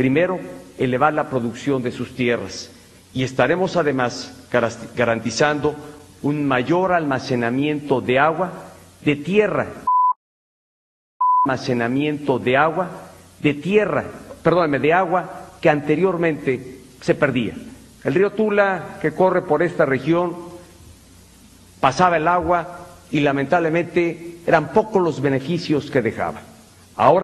primero, elevar la producción de sus tierras y estaremos además garantizando un mayor almacenamiento de agua de tierra, almacenamiento de agua de tierra, perdóname, de agua que anteriormente se perdía. El río Tula, que corre por esta región, pasaba el agua y lamentablemente eran pocos los beneficios que dejaba. Ahora